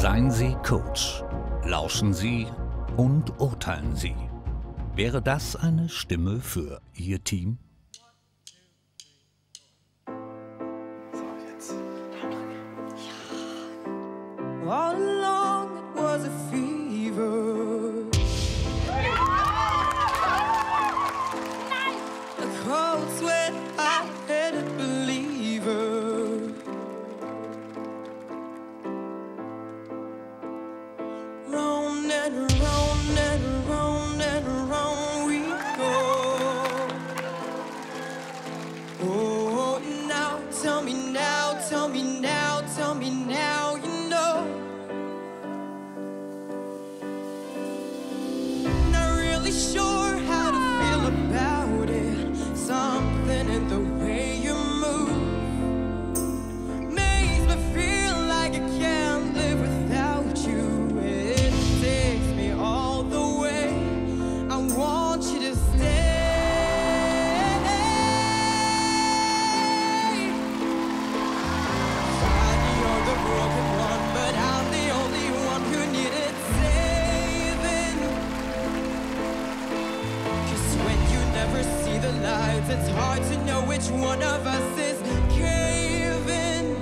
Seien Sie Coach, lauschen Sie und urteilen Sie. Wäre das eine Stimme für Ihr Team? Tell me now, tell me now, tell me now, you know. Not really sure it's hard to know which one of us is caving.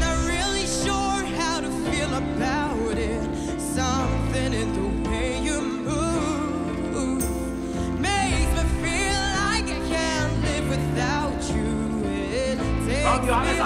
Not really sure how to feel about it. Something in the way you move makes me feel like I can't live without you. It takes me